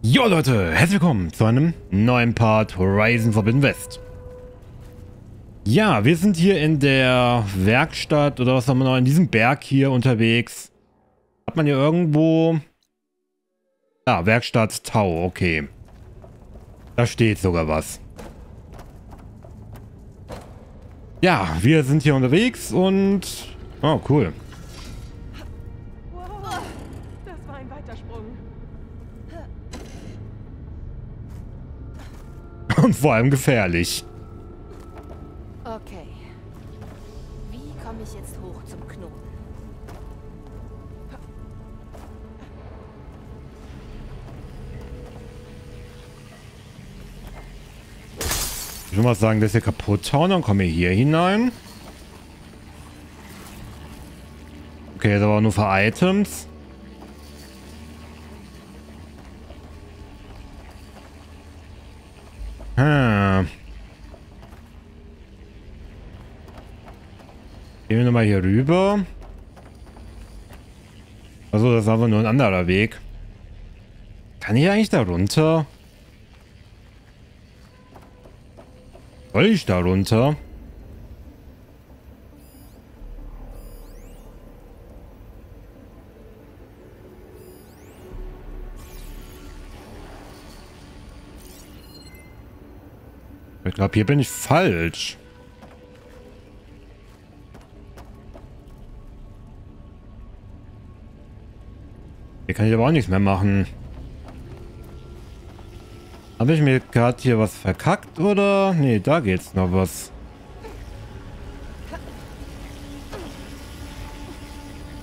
Jo Leute, herzlich willkommen zu einem neuen Part Horizon Forbidden West. Ja, wir sind hier in der Werkstatt oder was haben wir noch, in diesem Berg hier unterwegs. Hat man hier irgendwo... Ah, Werkstatt Tau, okay. Da steht sogar was. Ja, wir sind hier unterwegs und... Oh, cool. Und vor allem gefährlich. Okay. Wie komme ich jetzt hoch zum Knoten? Ich will mal sagen, das hier kaputt hauen, dann kommen wir hier hinein. Okay, jetzt aber nur für Items. Hm. Gehen wir nochmal hier rüber. Also das ist einfach nur ein anderer Weg. Kann ich eigentlich da runter? Soll ich da runter? Glaube, hier bin ich falsch. Hier kann ich aber auch nichts mehr machen. Habe ich mir gerade hier was verkackt oder? Nee, da geht's noch was.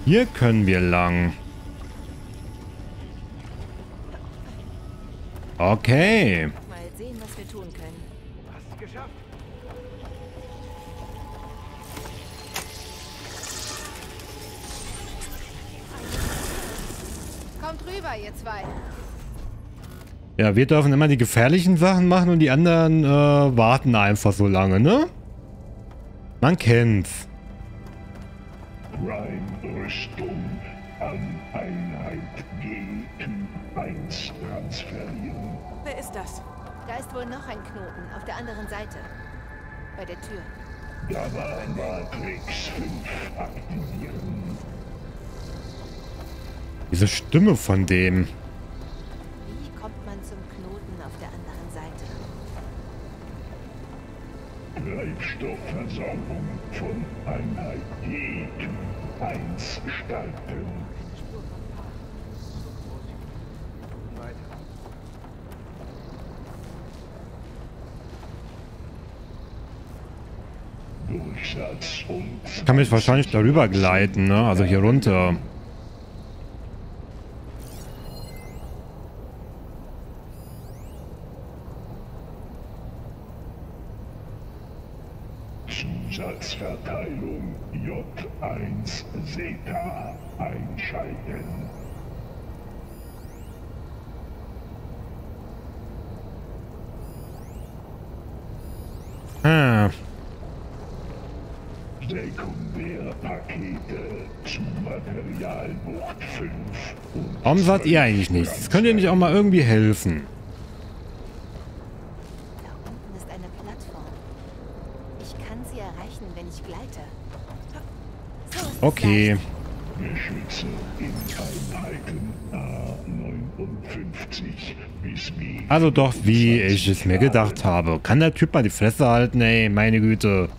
Hier können wir lang. Okay. Mal sehen, was wir tun können. Geschafft? Kommt rüber, ihr zwei. Ja, wir dürfen immer die gefährlichen Sachen machen und die anderen äh, warten einfach so lange, ne? Man kennt's. Prime-Rüstung an Einheit G-Typ 1 transferieren. Wer ist das? Da ist wohl noch ein Knoten auf der anderen Seite. Bei der Tür. Da war Matrix 5 aktivieren. Diese Stimme von dem. Kann mich wahrscheinlich darüber gleiten, ne? Also hier runter. Zusatzverteilung J1 Zeta einschalten. Hm. Sekundärpakete zu Materialbucht 5 und Warum sagt ihr eigentlich nichts? Das könnt ihr nicht auch mal irgendwie helfen. Da unten ist eine Plattform. Ich kann sie erreichen, wenn ich gleite. So Okay. Beschütze in Einheiten A59 bis W. Also doch, wie ich es mir gedacht habe. Kann der Typ mal die Fresse halten, ey? Meine Güte.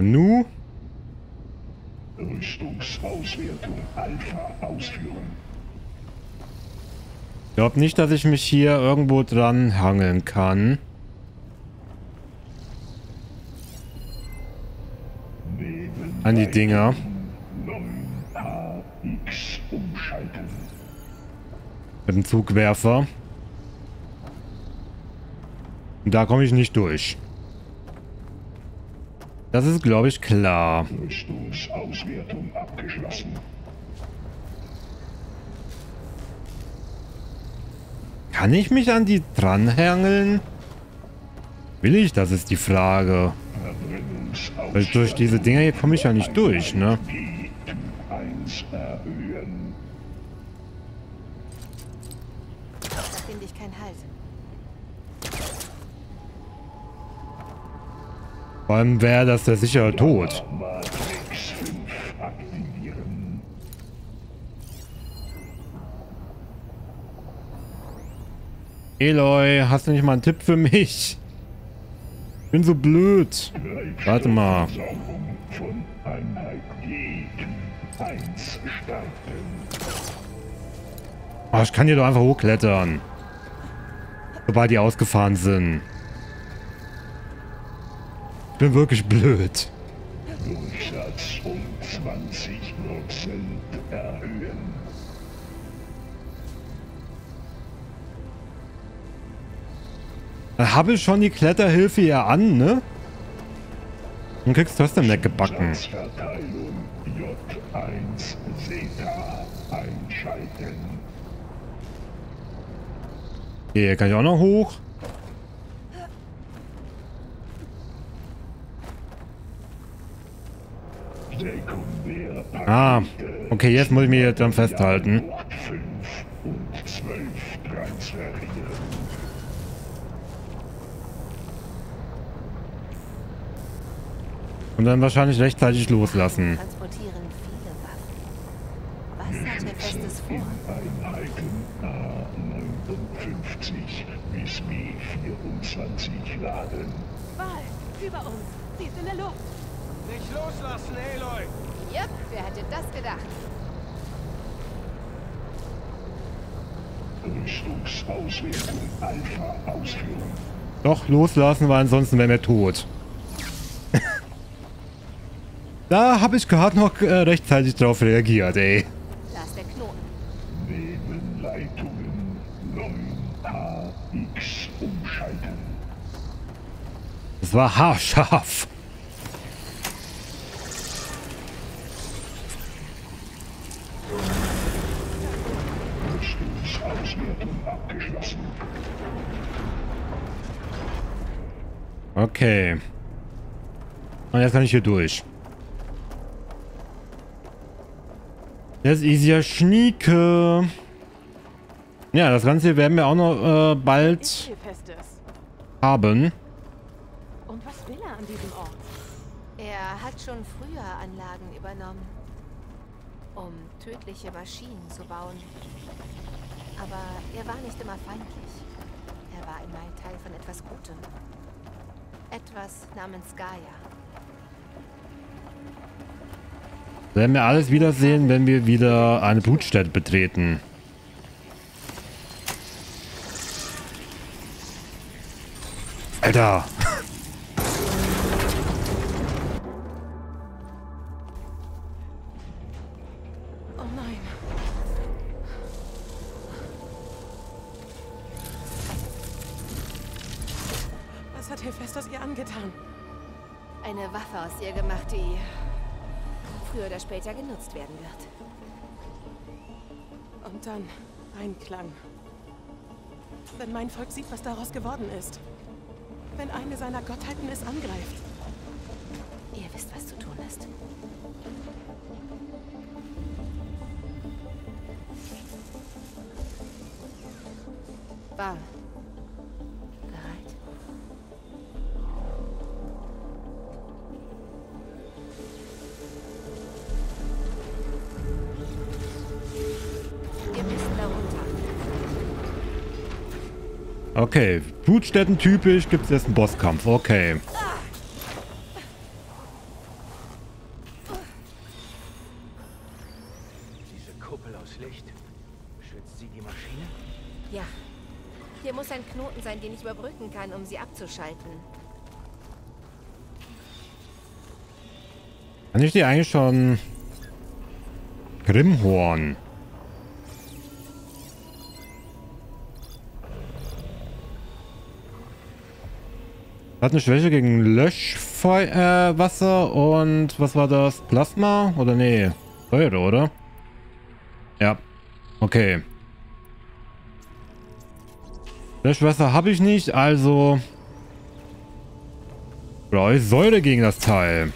Und nu? Rüstungsauswertung Alpha ausführen. Ich glaube nicht, dass ich mich hier irgendwo dran hangeln kann. An die Dinger. 9HX umschalten. Mit dem Zugwerfer. Und da komme ich nicht durch. Das ist, glaube ich, klar. Rüstungsauswertung abgeschlossen. Kann ich mich an die dranhangeln? Will ich? Das ist die Frage. Weil durch diese Dinger hier komme ich ja nicht durch, ne? G-Typ 1 erhöhen. Da finde ich keinen Halt. Vor allem wäre das der sichere Tod. Eloy, hast du nicht mal einen Tipp für mich? Bin so blöd. Warte mal. Versorgung von Einheit G. 1 starten. Oh, ich kann hier doch einfach hochklettern. Sobald die ausgefahren sind. Ich bin wirklich blöd. Durchsatz um 20% erhöhen. Dann habe ich schon die Kletterhilfe hier an, ne? Und kriegst trotzdem nicht gebacken. Satzverteilung J1 Zeta einschalten. Hier kann ich auch noch hoch. Ah, okay, jetzt muss ich mich jetzt dann festhalten. 5 und 12 transferieren. Und dann wahrscheinlich rechtzeitig loslassen. Transportieren viele Waffen. Was hat Hephaestus vor? Einheiten A59 bis B24 laden. Wal, über uns. Sie ist in der Luft. Nicht loslassen, Aloy! Yep, wer hätte das gedacht? Rüstungsauswertung Alpha ausführen. Doch, loslassen, weil ansonsten wären wir tot. Da habe ich gerade noch äh, rechtzeitig drauf reagiert, ey. Da ist der Knoten. Nebenleitungen 9HX umschalten. Das war haarscharf. Okay. Und jetzt kann ich hier durch. Jetzt ist ja Schnieke. Ja, das Ganze hier werden wir auch noch äh, bald haben. Und was will er an diesem Ort? Er hat schon früher Anlagen übernommen, um tödliche Maschinen zu bauen. Aber er war nicht immer feindlich. Er war einmal Teil von etwas Gutem. Etwas namens Gaia. Werden wir alles wiedersehen, wenn wir wieder eine Blutstätte betreten. Alter! Genutzt werden wird. Und dann Einklang. Wenn mein Volk sieht, was daraus geworden ist. Wenn eine seiner Gottheiten es angreift. Ihr wisst, was zu tun ist. Wahl. Okay, Blutstätten typisch, gibt es jetzt einen Bosskampf. Okay. Diese Kuppel aus Licht. Schützt sie die Maschine? Ja. Hier muss ein Knoten sein, den ich überbrücken kann, um sie abzuschalten. Kann ich die eigentlich schon... Grimmhorn. Hat eine Schwäche gegen Löschwasser äh, und was war das? Plasma? Oder nee? Säure, oder? Ja. Okay. Löschwasser habe ich nicht, also... Brauche ich Säure gegen das Teil.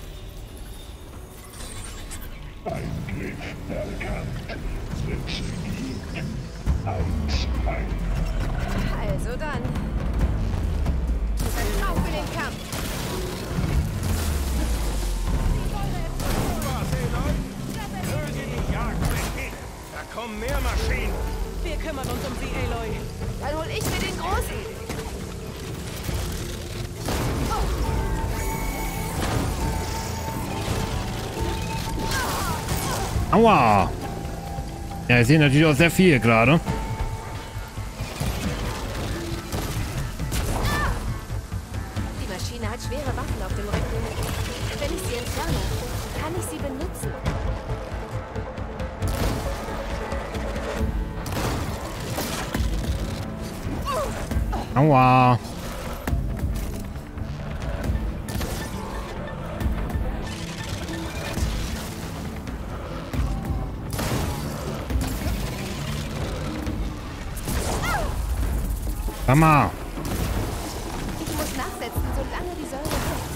Aua! Ja, ich sehe natürlich auch sehr viel gerade. Die Maschine hat schwere Waffen auf dem Rücken. Wenn ich sie entferne, kann ich sie benutzen. Aua! Hammer! Ich muss nachsetzen, solange die Säure hält.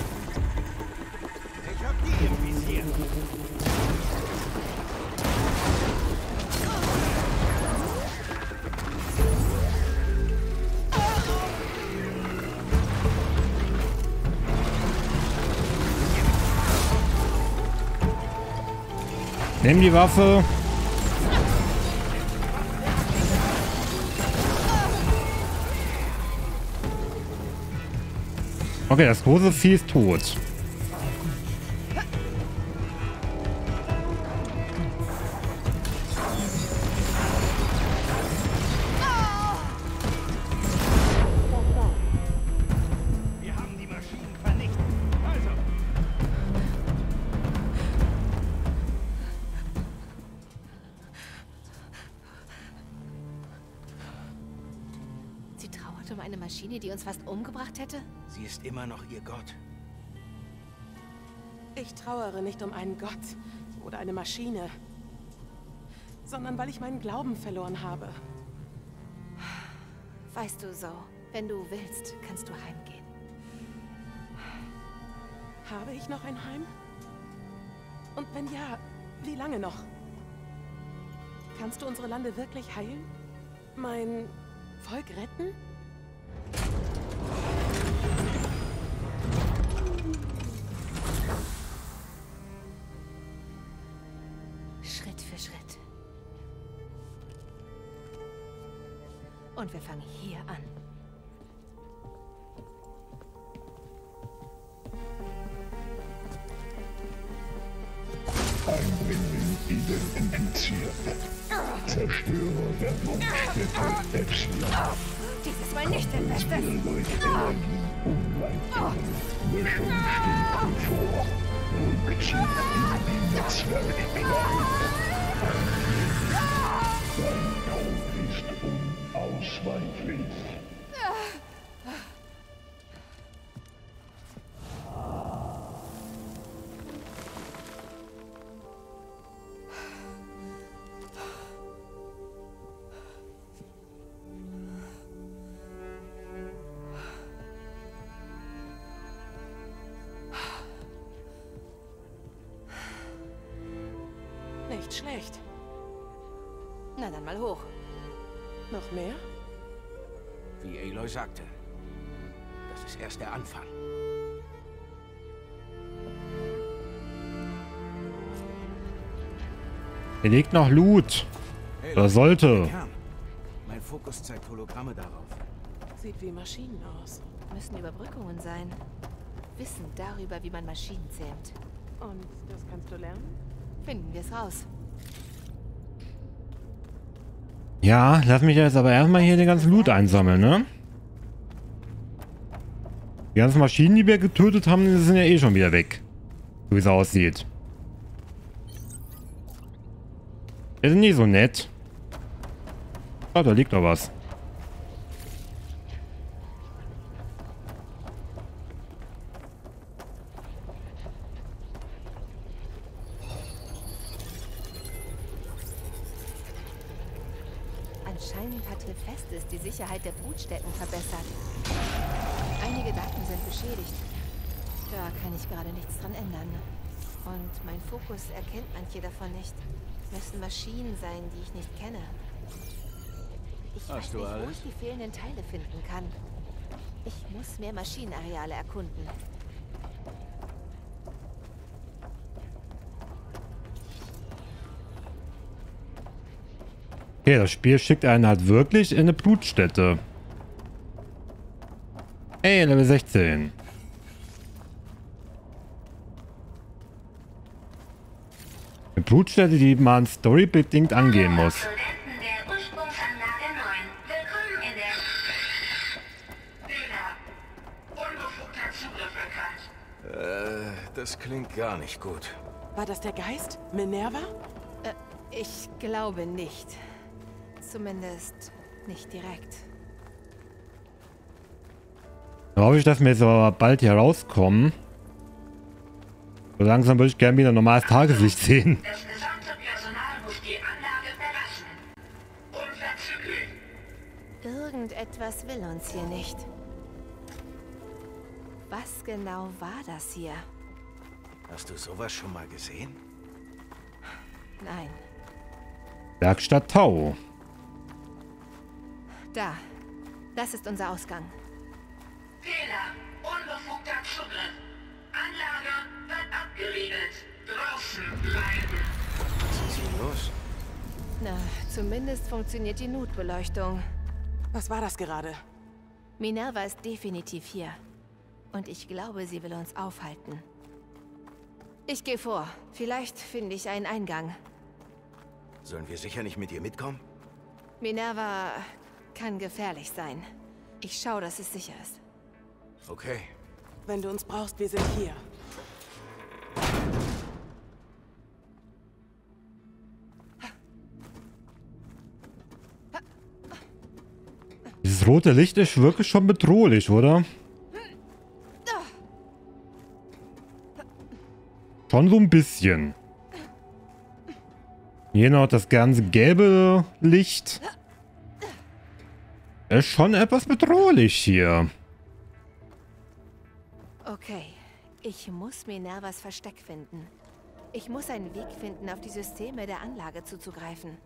Ich hab die im Visier. Nimm die Waffe. Okay, das große Vieh ist tot. Sie ist immer noch ihr Gott. Ich trauere nicht um einen Gott oder eine Maschine, sondern weil ich meinen Glauben verloren habe. Weißt du so, wenn du willst, kannst du heimgehen. Habe ich noch ein Heim? Und wenn ja, wie lange noch? Kannst du unsere Lande wirklich heilen? Mein Volk retten? Und wir fangen hier an. Eindringling identifiziert. Zerstörer der Fundstätte Epsilon. Dieses Mal nicht der Beste. Löschung steht bevor. Rückzug in die Netzwerkkleidung. Schlecht. Na dann mal hoch. Noch mehr? Wie Aloy sagte. Das ist erst der Anfang. Hier liegt noch Loot. Oder sollte. Mein Fokus zeigt Hologramme darauf. Sieht wie Maschinen aus. Müssen Überbrückungen sein. Wissen darüber, wie man Maschinen zähmt. Und das kannst du lernen? Finden wir es raus. Ja, lass mich jetzt aber erstmal hier den ganzen Loot einsammeln, ne? Die ganzen Maschinen, die wir getötet haben, sind ja eh schon wieder weg. So wie es aussieht. Die sind nie so nett. Ah, da liegt doch was. Die ich nicht kenne. Ich Hast weiß du nicht, wo alles? ich die fehlenden Teile finden kann. Ich muss mehr Maschinenareale erkunden. Okay, das Spiel schickt einen halt wirklich in eine Blutstätte. Ey, Level 16. Blutstätte, die man storybedingt angehen muss. Absolventen der Ursprungsanlage 9. Willkommen in der... Fehler. Unbefugter Zugriff bekannt. Äh, das klingt gar nicht gut. War das der Geist? Minerva? Äh, ich glaube nicht. Zumindest nicht direkt. Da hoffe ich, dass wir jetzt aber bald hier rauskommen. So langsam würde ich gerne wieder normales Tageslicht sehen. Das gesamte Personal muss die Anlage verlassen. Unverzüglich. Irgendetwas will uns hier nicht. Was genau war das hier? Hast du sowas schon mal gesehen? Nein. Werkstatt Tau. Da. Das ist unser Ausgang. Fehler. Unbefugter Zugriff. Draußen bleiben. Was ist hier los? Na, zumindest funktioniert die Notbeleuchtung. Was war das gerade? Minerva ist definitiv hier. Und ich glaube, sie will uns aufhalten. Ich gehe vor. Vielleicht finde ich einen Eingang. Sollen wir sicher nicht mit ihr mitkommen? Minerva kann gefährlich sein. Ich schaue, dass es sicher ist. Okay. Wenn du uns brauchst, wir sind hier. Rote Licht ist wirklich schon bedrohlich, oder? Schon so ein bisschen. Hier noch das ganze gelbe Licht. Ist schon etwas bedrohlich hier. Okay. Ich muss Minervas Versteck finden. Ich muss einen Weg finden, auf die Systeme der Anlage zuzugreifen.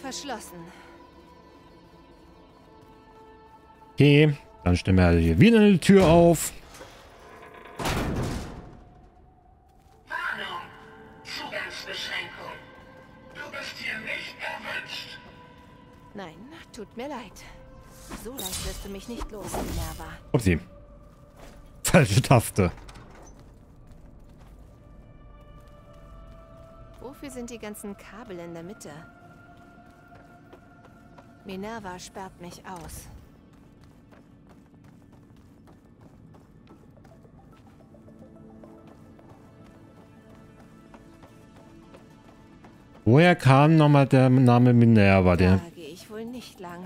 Verschlossen. Okay, dann stellen wir hier wieder eine Tür auf. Warnung. Zugangsbeschränkung. Du bist hier nicht erwünscht. Nein, tut mir leid. So leicht wirst du mich nicht los, Minerva. Upsi. Falsche Taste. Wofür sind die ganzen Kabel in der Mitte? Minerva sperrt mich aus. Woher kam nochmal der Name Minerva? Den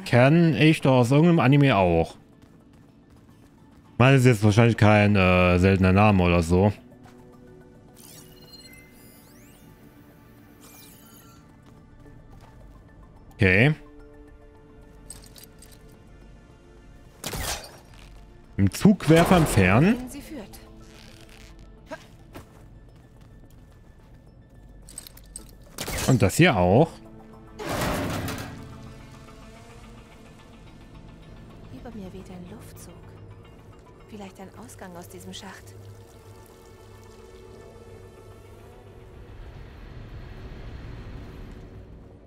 kenne ich doch aus irgendeinem Anime auch. Das ist jetzt wahrscheinlich kein äh, seltener Name oder so. Okay. Im Zugwerfer entfernen. Und das hier auch. Über mir weht ein Luftzug. Vielleicht ein Ausgang aus diesem Schacht.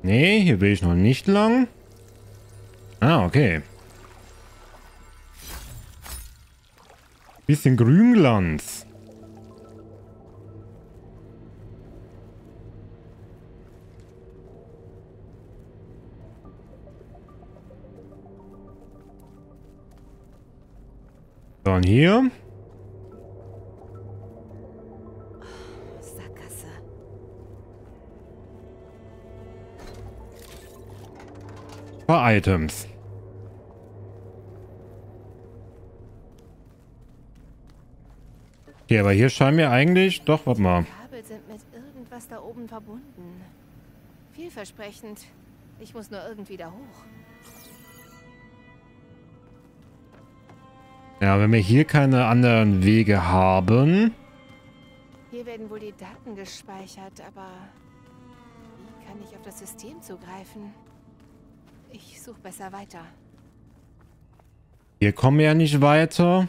Nee, hier will ich noch nicht lang. Ah, okay. Bisschen Grünglanz. Und hier. Sackgasse. Ein paar Items. Okay, aber hier scheinen wir eigentlich... Doch, warte mal. Kabel sind mit irgendwas da oben verbunden. Vielversprechend. Ich muss nur irgendwie da hoch. Ja, wenn wir hier keine anderen Wege haben. Hier werden wohl die Daten gespeichert, aber wie kann ich auf das System zugreifen? Ich suche besser weiter. Hier kommen wir ja nicht weiter.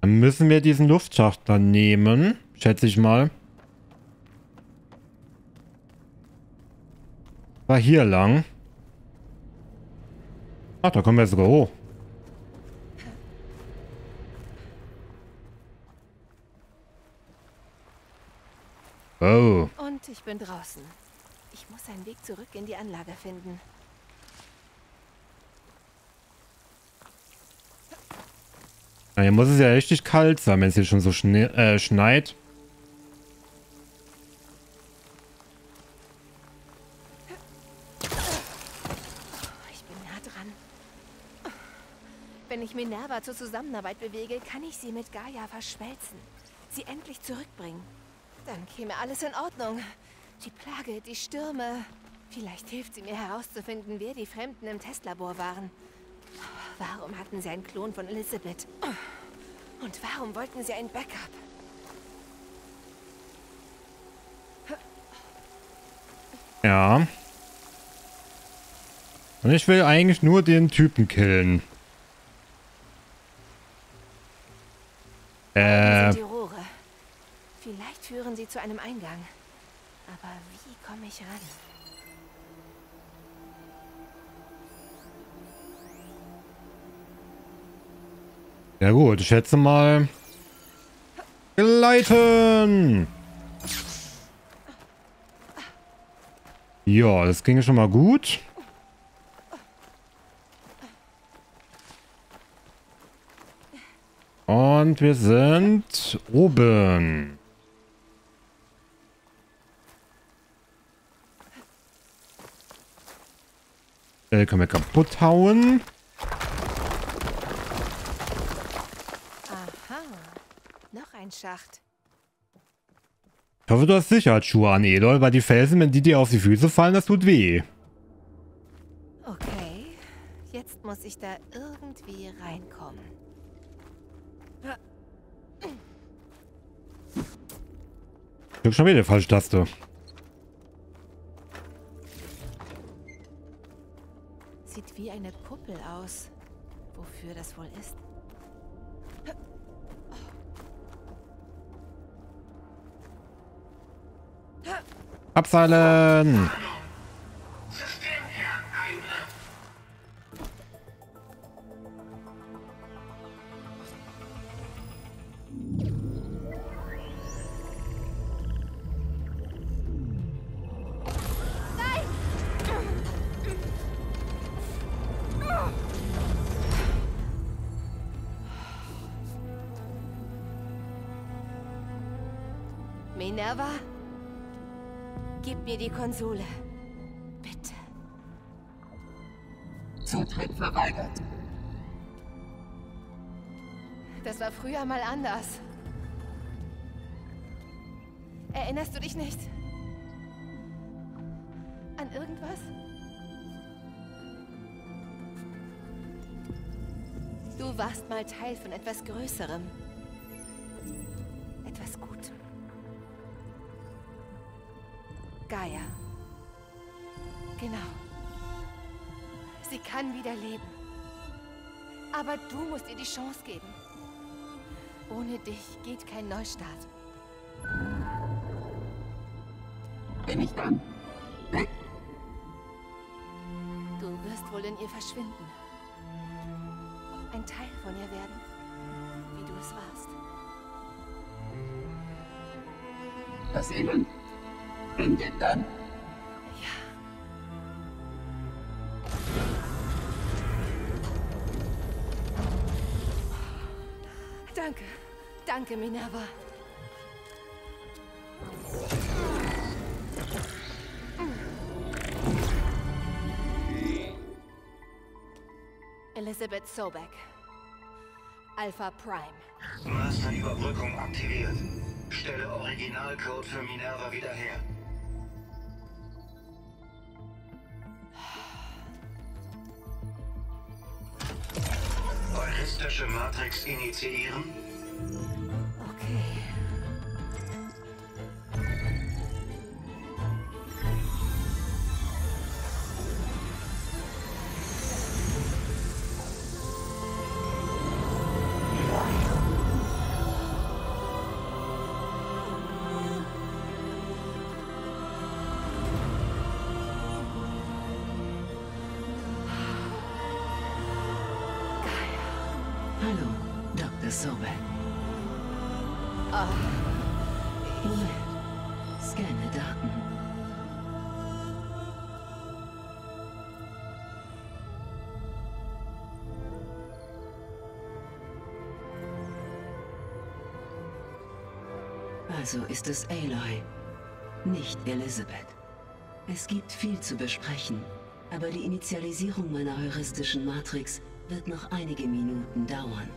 Dann müssen wir diesen Luftschacht dann nehmen, schätze ich mal. War hier lang. Ach, da kommen wir sogar hoch. Oh. Und ich bin draußen. Ich muss einen Weg zurück in die Anlage finden. Na, hier muss es ja richtig kalt sein, wenn es hier schon so schne äh, schneit. Ich bin nah dran. Wenn ich Minerva zur Zusammenarbeit bewege, kann ich sie mit Gaia verschmelzen. Sie endlich zurückbringen. Dann käme alles in Ordnung. Die Plage, die Stürme. Vielleicht hilft sie mir herauszufinden, wer die Fremden im Testlabor waren. Warum hatten sie einen Klon von Elizabeth? Und warum wollten sie ein Backup? Ja. Und ich will eigentlich nur den Typen killen. Äh, die Rohre. Vielleicht führen sie zu einem Eingang. Aber wie komme ich ran? Ja gut, ich schätze mal. Gleiten! Ja, das ging schon mal gut. Und wir sind oben. Äh, können wir kaputt hauen. Aha. Noch ein Schacht. Ich hoffe, du hast Sicherheitsschuhe an, Eloy, weil die Felsen, wenn die dir auf die Füße fallen, das tut weh. Okay. Jetzt muss ich da irgendwie reinkommen. Ich drück schon wieder die falsche Taste. Sieht wie eine Kuppel aus. Wofür das wohl ist? Abseilen! Minerva? Gib mir die Konsole. Bitte. Zutritt verweigert. Das war früher mal anders. Erinnerst du dich nicht? An irgendwas? Du warst mal Teil von etwas Größerem. Genau. Sie kann wieder leben. Aber du musst ihr die Chance geben. Ohne dich geht kein Neustart. Bin ich dann? Weg. Du wirst wohl in ihr verschwinden. Ein Teil von ihr werden, wie du es warst. Das Elend. Endet dann? Danke, Minerva. Elizabeth Sobek. Alpha Prime. Masterüberbrückung aktiviert. Stelle Originalcode für Minerva wieder her. juristische Matrix initiieren? Okay. Also ist es Aloy, nicht Elizabeth. Es gibt viel zu besprechen, aber die Initialisierung meiner heuristischen Matrix wird noch einige Minuten dauern.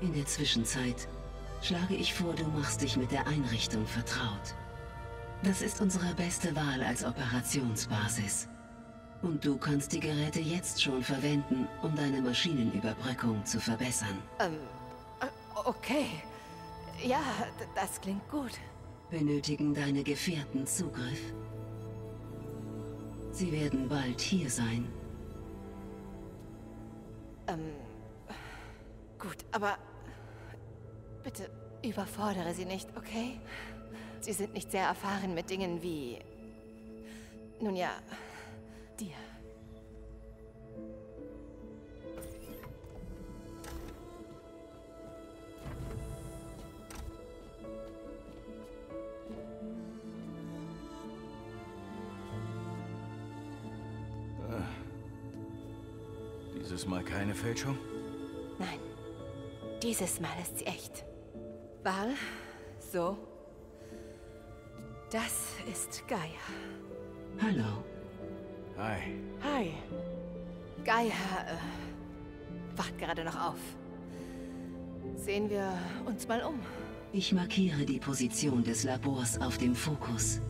In der Zwischenzeit schlage ich vor, du machst dich mit der Einrichtung vertraut. Das ist unsere beste Wahl als Operationsbasis. Und du kannst die Geräte jetzt schon verwenden, um deine Maschinenüberbrückung zu verbessern. ähm, äh, okay. Ja, das klingt gut. Benötigen deine Gefährten Zugriff? Sie werden bald hier sein. Ähm, gut, aber bitte überfordere sie nicht, okay? Sie sind nicht sehr erfahren mit Dingen wie... Nun ja, dir. Mal keine Fälschung? Nein, dieses Mal ist sie echt. Val, so. Das ist Gaia. Hallo. Hi. Hi. Gaia, äh, wacht gerade noch auf. Sehen wir uns mal um. Ich markiere die Position des Labors auf dem Fokus.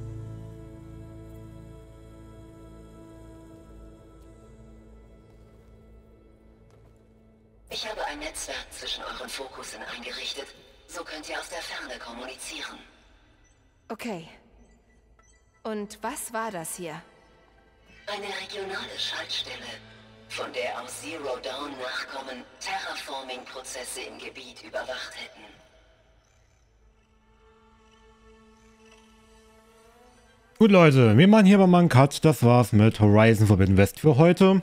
Ich habe ein Netzwerk zwischen euren Fokussen eingerichtet. So könnt ihr aus der Ferne kommunizieren. Okay. Und was war das hier? Eine regionale Schaltstelle, von der aus Zero Dawn Nachkommen Terraforming-Prozesse im Gebiet überwacht hätten. Gut, Leute, wir machen hier aber mal einen Cut. Das war's mit Horizon Forbidden West für heute.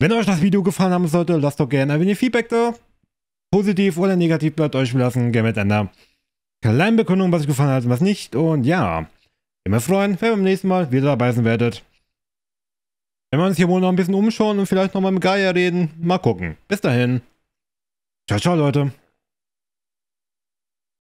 Wenn euch das Video gefallen haben sollte, lasst doch gerne ein wenig Feedback da. Positiv oder negativ bleibt euch belassen. Gerne mit einer kleinen Begründung, was euch gefallen hat und was nicht. Und ja, immer freuen, wenn ihr beim nächsten Mal wieder dabei sein werdet. Wenn wir uns hier wohl noch ein bisschen umschauen und vielleicht nochmal mit Gaia reden. Mal gucken. Bis dahin. Ciao, ciao, Leute.